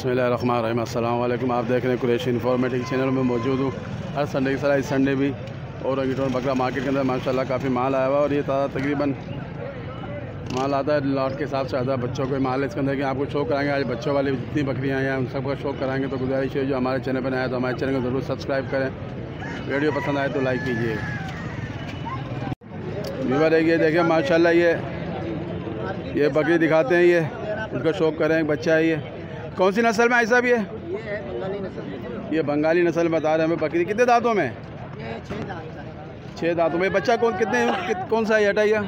बसमीम अल्लाम आप देख रहे हैं कुरेश इन्फॉर्मेटिव चैनल में मौजूद हूँ। हर संडे की तरह इस संडे भी। और अंगिटोन बकरा मार्केट के अंदर माशाल्लाह काफ़ी माल आया हुआ और ये ताज़ा तकरीबन माल आता है लॉट के हिसाब से आता है बच्चों को माल। इसके अंदर कि आपको शो कराएँगे, आज बच्चों वाली जितनी बकरियाँ हैं, उन सबका शो कराएँगे। तो गुजारिश है, जो हमारे चैनल पर आए तो हमारे चैनल को ज़रूर सब्सक्राइब करें। वीडियो पसंद आए तो लाइक कीजिए। व्यूवर ये देखें, माशाल्लाह ये ये बकरी दिखाते हैं ये, उनका शौक करें, बच्चा है ये। कौन सी नस्ल में ऐसा भी है ये बंगाली नस्ल बता रहे हैं हमें बकरी। कितने दांतों में? छः दांतों में। बच्चा कौन कितने कौन सा है हटाइया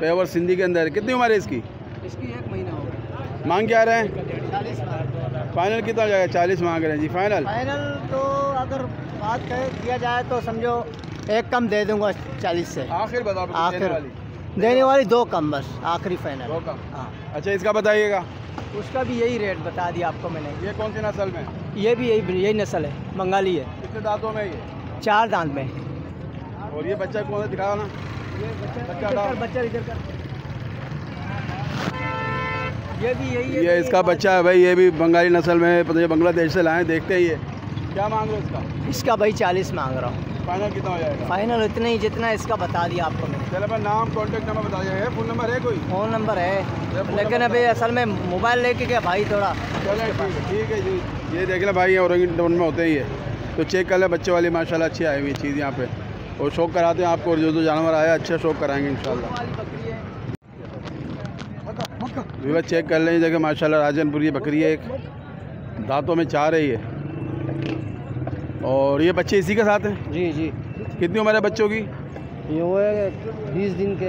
पेवर सिंधी के अंदर। कितनी उम्र है इसकी? इसकी एक महीना होगा मांग क्या रहे हैं? चालीस फाइनल कितना जाएगा? चालीस मांग रहे हैं जी फाइनल। फाइनल तो अगर बात कहे किया जाए तो समझो एक कम दे दूँगा चालीस से। आखिर बताओ आखिर। देने वाली दो कम बस आखिरी फाइनल दो कम? हाँ। अच्छा इसका बताइएगा। उसका भी यही रेट बता दिया आपको मैंने। ये कौन सी नस्ल में? ये भी यही यही नस्ल है बंगाली है। कितने दांतों में ये? चार दांत में। और ये बच्चा कौन है? दिखाओ ना। बच्चा इधर डाल। कर, बच्चा इधर कर। ये भी यही है ये इसका बच्चा है भाई ये भी बंगाली नस्ल में है, पता नहीं बांग्लादेश से लाए देखते ही ये। क्या मांग रहे हो इसका? इसका भाई चालीस मांग रहा हूँ। फाइनल कितना हो जाएगा? फाइनल इतना ही जितना इसका बता दिया आपको मैंने। चलो मैं नाम कॉन्टेक्ट नंबर बता दिया। है फ़ोन नंबर है कोई? फ़ोन नंबर है। लेकिन अभी असल में मोबाइल लेके गया भाई थोड़ा? चलो ठीक है जी। ये देख ले भाई और टाउन में होते ही है। तो चेक कर ले बच्चे वाली माशाल्लाह अच्छी आई हुई चीज़ यहाँ पे। और शौक कराते हैं आपको और जो जो जानवर आया अच्छा शौक कराएँगे इन विवा चेक कर लें जगह माशाल्लाह राजनपुर ये बकरी है एक। दांतों में चाह रही है। और ये बच्चे इसी के साथ हैं? जी जी। कितनी उम्र है बच्चों की? ये वो है बीस दिन के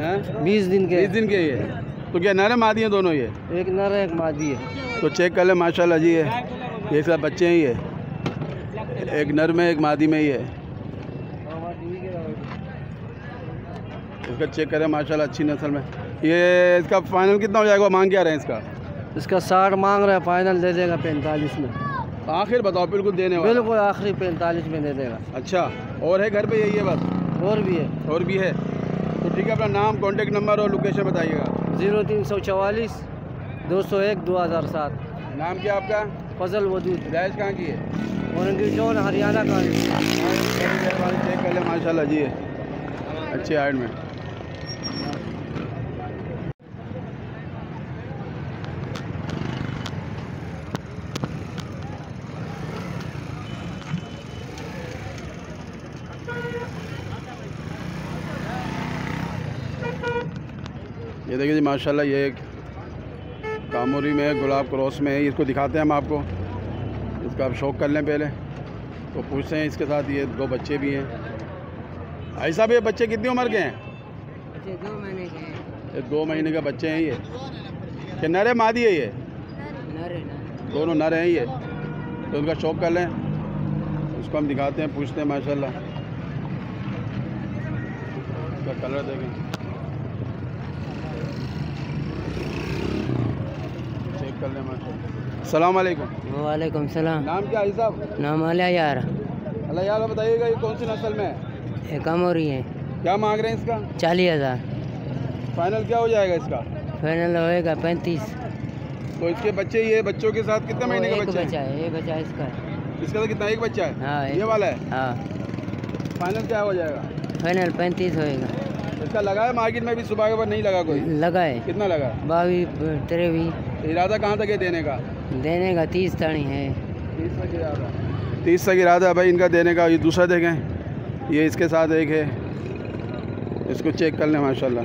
हैं। बीस दिन के। बीस दिन के ये। तो क्या नर मादी हैं दोनों ये? एक नर है एक मादी है। तो चेक कर ले माशाल्लाह जी ये। ये सब बच्चे हैं ये। एक नर में एक मादी में ही है। इसका चेक करें माशाल्लाह अच्छी नस्ल में। ये इसका फाइनल कितना हो जाएगा? मांग क्या रहे हैं इसका? इसका साठ मांग रहा है फाइनल दे देगा पैंतालीस में। आखिर बताओ बिल्कुल देने वाला। बिल्कुल आखिरी पैंतालीस में दे देगा। अच्छा और है घर पे यही है बस? और भी है। और भी है? तो ठीक है अपना नाम कॉन्टेक्ट नंबर और लोकेशन बताइएगा। ज़ीरो तीन सौ चवालीस दो सौ एक दो हज़ार सात। नाम क्या आपका? फजल वजूद रिहाइश कहाँ की है? औरंगी चौन हरियाणा का चेक कर ले माशाल्लाह जी अच्छे हाइट में। ये देखिए जी माशाल्लाह ये एक कामोरी में गुलाब क्रॉस में है इसको दिखाते हैं हम आपको। इसका आप शौक कर लें पहले। तो पूछते हैं इसके साथ ये दो बच्चे भी हैं। ऐसा भी ये बच्चे कितनी उम्र के हैं? दो महीने के ये दो महीने के बच्चे हैं ये। कि नर है मादी है ये दोनों नर हैं ये। तो उनका शौक कर लें। उसको हम दिखाते हैं पूछते हैं माशाल्लाह। इसका कलर देखें चेक कर लें माशाल्लाह सलाम वालेकुम सलाम। नाम क्या है साहब? नाम आलिया यार। अल्लाह यार बताइएगा ये कौन सी नस्ल में है? ये कम हो रही है। क्या मांग रहे हैं इसका? चालीस हज़ार। फाइनल क्या हो जाएगा इसका? फाइनल होएगा पैंतीस। तो इसके बच्चे ये बच्चों के साथ कितने महीने का बच्चा बच्चा है? है ये बच्चा है इसका। तो कितना एक बच्चा है? हाँ ये वाला है? हाँ। फाइनल क्या हो जाएगा? फाइनल पैंतीस होएगा। इसका लगा है मार्केट में भी सुबह के बाद नहीं लगा कोई? लगा है। कितना लगा? बावी तेरहवीं इरादा कहाँ तक है देने का? देने का तीस तणी है तीस तक इरादा। तीस तक इरादा है भाई इनका देने का। ये दूसरा देखें। ये इसके साथ एक है। इसको चेक कर लें माशाल्लाह।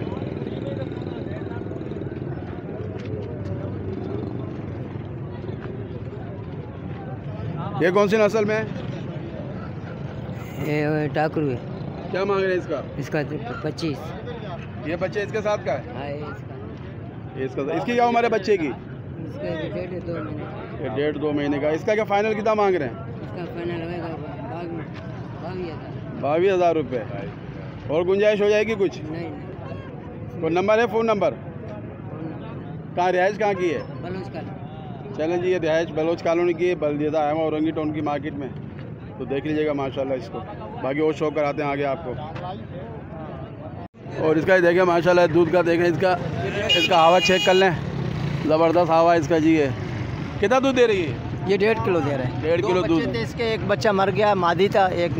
ये कौन सी नस्ल में ये टाकरू है। क्या मांग रहे हैं इसका? इसका पच्चीस। ये बच्चे इसके साथ का है? हाँ इसका। इसका इसकी क्या उम्र है बच्चे की? इसका डेढ़ दो महीने डेढ़ दो महीने का। इसका क्या फाइनल कितना मांग रहे हैं? इसका फाइनल होएगा बाग में। बावी हज़ार। बाईस हज़ार रुपये और गुंजाइश हो जाएगी कुछ? नहीं नंबर है? Phone number? कहाँ रिहाइश कहाँ की है? बलूच चलें जी ये रिहाइश बलोच कॉलोनी की है बलदीदा है औरंगी टाउन की मार्केट में। तो देख लीजिएगा माशाल्लाह इसको। बाकी और शो कराते हैं आगे आपको। और इसका ही देखें माशाल्लाह दूध का देखें इसका इसका हवा चेक कर लें। ज़बरदस्त हवा है इसका जी ये। कितना दूध दे रही है? ये डेढ़ किलो दे रहे हैं। डेढ़ किलो दूध। इसके एक बच्चा मर गया मादी था एक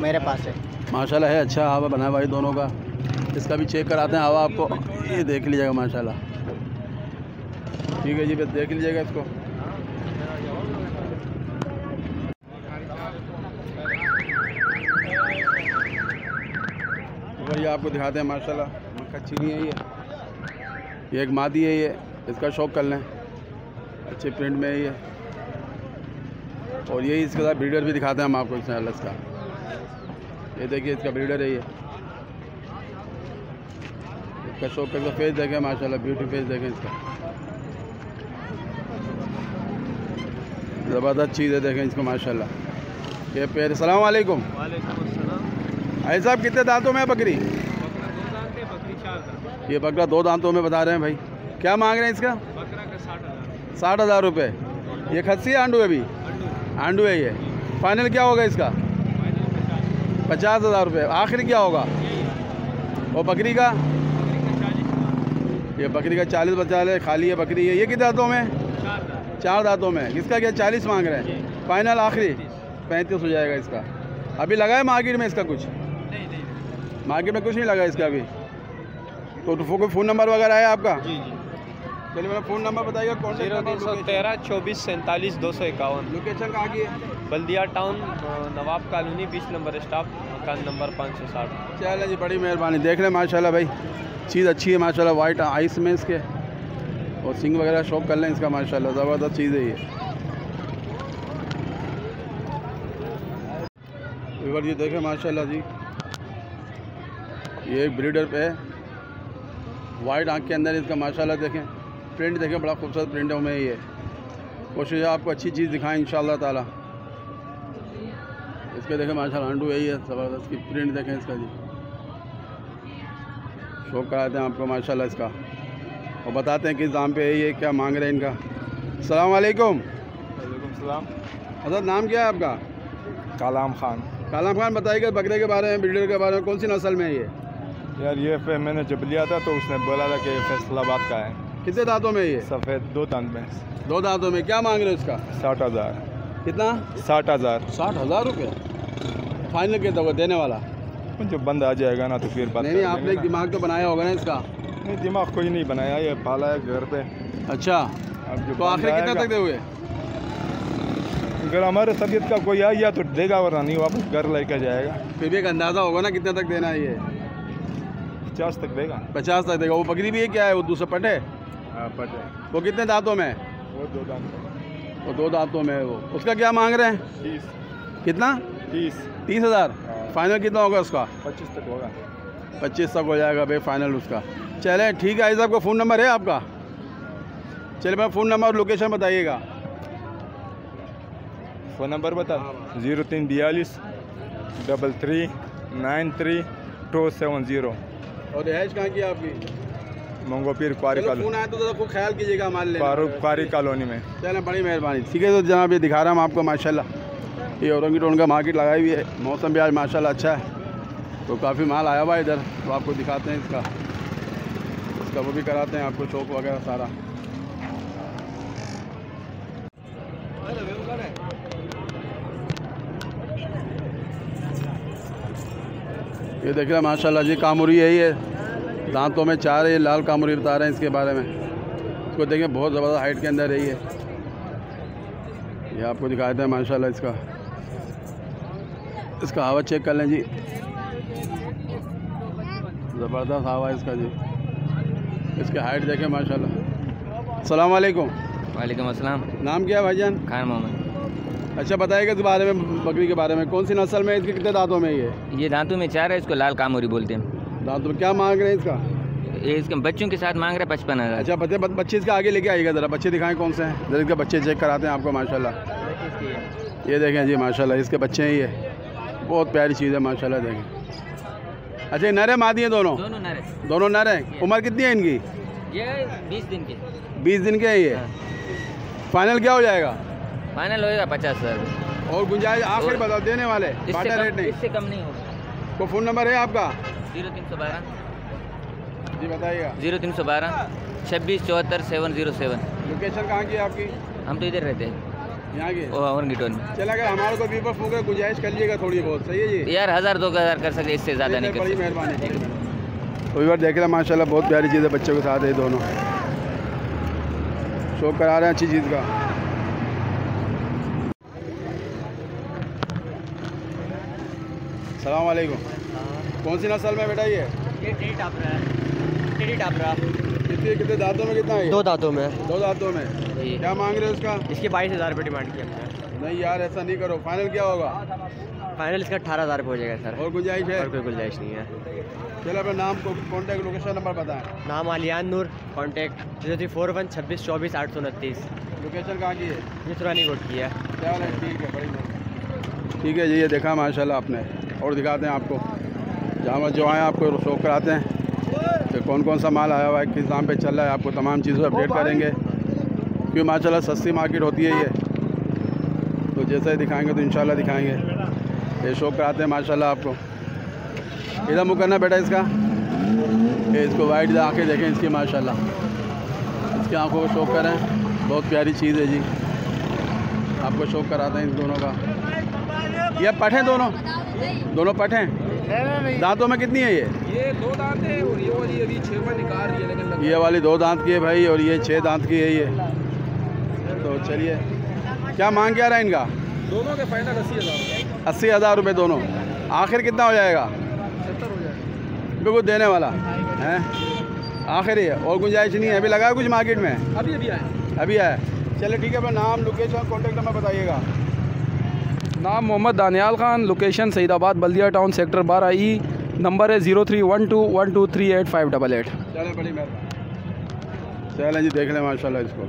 मेरे पास है। माशाल्लाह है अच्छा हवा बना भाई दोनों का। इसका भी चेक कराते हैं हवा आपको। ये देख लीजिएगा माशाल्लाह। ठीक है जी बस देख लीजिएगा इसको। भाई आपको दिखाते हैं, माशाल्लाह। मक्खा चीनी है ये। ये एक मादी है ये, इसका शौक कर लें। अच्छे प्रिंट में है ये। और यही इसके साथ ब्रीडर भी दिखाते हैं हम आपको, इसमें अलग का। ये देखिए, इसका ब्रीडर है ये। इसका शौक करके फेस देखें, माशाल्लाह ब्यूटी फेस देखें इसका। ज़बरदस्त चीज़ है, देखें इसको, माशाल्लाह। ये पैर सलाम वालेकुम भाई साहब कितने दांतों में है बकरी? ये बकरा दो दांतों में बता रहे हैं भाई। क्या मांग रहे हैं इसका? साठ हज़ार। रुपये ये खस्सी है आंडू है अभी आंडू है ये। फाइनल क्या होगा इसका? पचास। हज़ार रुपये आखिर क्या होगा? और बकरी का? ये बकरी का चालीस पचास है खाली है बकरी है ये कितने दांतों में? चार दांतों। में। इसका क्या चालीस मांग रहे हैं? फाइनल आखिरी? पैंतीस हो जाएगा इसका। अभी लगा है मार्केट में इसका कुछ? मार्केट में कुछ नहीं लगा इसका अभी। तो तो कोई फ़ोन नंबर वगैरह है आपका? जी जी। चलिए मेरा फ़ोन नंबर बताइएगा कौन ज़ीरो तीन सौ तेरह चौबीस सैंतालीस दो सौ इक्यावन। लोकेशन कहाँ की है? बल्दिया टाउन नवाब कॉलोनी बीस नंबर स्टाफ मकान नंबर पाँच सौ साठ। चलो जी बड़ी मेहरबानी। देख रहे हैं माशाल्लाह भाई चीज़ अच्छी है माशाल्लाह वाइट आइस में इसके। और सिंग वगैरह शॉप कर लें इसका माशाल्लाह ज़बरदस्त चीज़ है ये देखें माशाल्लाह जी। ये ब्रीडर पे है। वाइट आँख के अंदर इसका माशाल्लाह देखें। प्रिंट देखें बड़ा खूबसूरत प्रिंट है में ये। कोशिश है आपको अच्छी चीज़ दिखाएँ इंशाल्लाह ताला। इसके देखें माशाल्लाह अंडू यही है ज़बरदस्त की प्रिंट देखें इसका जी। शो कराते हैं आपको माशाल्लाह इसका। और बताते हैं किस दाम पे है ये क्या मांग रहे हैं इनका। अस्सलाम वालेकुम सलाम। हज़रत नाम क्या है आपका? कालाम खान। कालाम खान बताइएगा बकरे के बारे में ब्रीडर के बारे में कौन सी नस्ल में है ये? यार ये फिर मैंने जब लिया था तो उसने बोला था कि फैसलाबाद का है। कितने दांतों में ये? सफ़ेद दो दांत में। दो दांतों में। क्या मांग रहे हो इसका साठ हज़ार। कितना? साठ हज़ार। साठ हज़ार रुपये? फाइनल कितना होगा देने वाला? जब बंद आ जाएगा ना तो फिर बात नहीं नहीं आपने एक दिमाग तो बनाया होगा ना इसका। नहीं दिमाग कोई नहीं बनाया ये पाला है घर पे। अच्छा। अब तो आखिर कितने तक दे हुए अगर हमारे तबीयत का कोई आ गया तो देगा वरना नहीं वापस घर लेकर जाएगा। फिर भी एक अंदाज़ा होगा ना कितने तक देना है ये। पचास तक देगा। पचास तक देगा। वो बकरी भी है क्या है? वो दूसरा पट है? हाँ पटे वो कितने दांतों में है? वो दो दांत वो दो दांतों में है वो। उसका क्या मांग रहे हैं? तीस। कितना? तीस। तीस हज़ार। हाँ। फाइनल कितना होगा उसका? पच्चीस तक होगा। पच्चीस तक हो जाएगा भाई फाइनल उसका। चले ठीक है साहब का फ़ोन नंबर है आपका? चलिए मैं फ़ोन नंबर और लोकेशन बताइएगा। फ़ोन नंबर बता। ज़ीरो तीन बयालीस double three nine three two seven zero. और रिहाइश कहाँ की आपकी? मंगोपीर क्वारी चलो कॉलोनी। तो ज़रा खूब ख्याल कीजिएगा हमारे लिए। क्वारी कॉलोनी में। चलें बड़ी मेहरबानी। ठीक है तो जनाब ये दिखा रहा हूँ आपको माशाल्लाह। ये औरंगी टोन का मार्केट लगाई हुई है। मौसम भी आज माशाल्लाह अच्छा है। तो काफ़ी माल आया हुआ है इधर। तो आपको दिखाते हैं इसका। इसका वो भी कराते हैं आपको चौक वगैरह सारा। ये देख रहे हैं माशाल्लाह जी कामुरी यही है। दांतों में चार है ये लाल कामुरी बता रहे हैं इसके बारे में। इसको देखें बहुत ज़बरदस्त हाइट के अंदर रही है। ये आपको दिखाए थे माशाल्लाह इसका। इसका हवा चेक कर लें जी। ज़बरदस्त हवा है इसका जी। इसकी हाइट देखें माशाल्लाह। सलाम वालेकुम। वालेकुम अस्सलाम। नाम क्या है भाईजान खान मोहम्मद। अच्छा बताइएगा इस बारे में बकरी के बारे में कौन सी नस्ल में इसके कितने दांतों में ये? ये दांतों में चार है इसको लाल कामोरी बोलते हैं। दांतों में क्या मांग रहे हैं इसका? ये इसके बच्चों के साथ मांग रहे हैं पचपन हज़ार। अच्छा बच्चे बच्चे इसके आगे लेके आइएगा ज़रा बच्चे दिखाएँ कौन से हैं। जरा इसके बच्चे चेक कराते हैं आपको माशाल्लाह। ये देखें जी माशाल्लाह इसके बच्चे हैं ये। बहुत प्यारी चीज़ है माशाल्लाह देखें। अच्छा ये नर है मादी हैं दोनों? दोनों नर दोनों नर हैं। उम्र कितनी है इनकी? ये बीस दिन के। बीस दिन के हैं ये। फाइनल क्या हो जाएगा? फाइनल होएगा पचास हज़ार और गुंजाइश आखिर बताओ देने वाले बाटा रेट कम नहीं इससे कम नहीं होगा। तो फ़ोन नंबर है आपका? ज़ीरो तीन सौ बारह। जी बताइएगा। ज़ीरो तीन सौ बारह छब्बीस चौहत्तर सेवन ज़ीरो सेवन। लोकेशन कहाँ की है आपकी? हम तो इधर रहते हैं। यहाँ की? और गिटोन में। चला अगर हमारे को वीवर फ़ोन गुंजाइश कर लीजिएगा थोड़ी बहुत सही है जी? यार हज़ार दो हज़ार कर सकते इससे ज़्यादा नहीं बड़ी मेहरबानी तो वीवर देख रहे माशाल्लाह बहुत प्यारी चीज़ है बच्चों के साथ है दोनों। शौक करा रहे हैं अच्छी चीज़ का। सलाम वालेकुम कौन सी नस्ल में बेटा ये? ये टापरा है। कितने कितने दांतों में कितना है दो दांतों में। दो दांतों में? क्या मांग रहे हो उसका? इसके बाईस हज़ार रुपये डिमांड किया हमने। नहीं यार ऐसा नहीं करो। फाइनल क्या होगा? फाइनल इसका अठारह हज़ार रुपये हो जाएगा सर। और गुंजाइश है? और कोई गुंजाइश नहीं है। चलो अपना नाम को कॉन्टैक्ट लोकेशन नंबर बताएँ। नाम Aliyan Noor contact zero three four one छब्बीस चौबीस आठ सौ उनतीस। लोकेशन कहाँ की है? ये सुरानी कोट की है। क्या ठीक है बड़ी ठीक है जी ये देखा माशाल्लाह आपने। और दिखाते हैं आपको। जहाँ जो आए आपको शौक कराते हैं कि कौन कौन सा माल आया हुआ है किस दाम पे चल रहा है आपको तमाम चीज़ों अपडेट करेंगे। क्योंकि माशाल्लाह सस्ती मार्केट होती है ये। तो जैसे ही दिखाएँगे तो इंशाल्लाह दिखाएँगे। ये शौक कराते हैं माशाल्लाह आपको। इधर मुँह करना बेटा इसका। ये इसको वाइट आँखें देखें इसकी माशाल्लाह। इसकी आँखों को शौक करें। बहुत प्यारी चीज़ है जी। आपको शौक कराते हैं इन दोनों का। ये पठ दोनों? दोनों पठ हैं? दांतों में कितनी है ये? ये दो दांत है और ये वाली अभी छः में निकाल रही है लेकिन ये वाली दो दांत की है भाई और ये छः दांत की है ये। तो चलिए। क्या मांग क्या रहा है इनका? दोनों के फाइनल अस्सी हज़ार। अस्सी हज़ार रुपये दोनों। आखिर कितना हो जाएगा? सत्तर हो जाएगा। बिल्कुल देने वाला? है? आखिर ही है और गुंजाइश नहीं है? अभी लगा कुछ मार्केट में? अभी अभी आए अभी है चलिए ठीक है अपना नाम लोकेशन कॉन्टैक्ट नंबर बताइएगा। नाम Mohammad Daniyal Khan location Saeedabad, Baldia town sector बारह ई नंबर है zero three one two one two three eight five double eight चले बड़ी मेहरबानी। चलें जी, देख लें, माशाल्लाह इसको।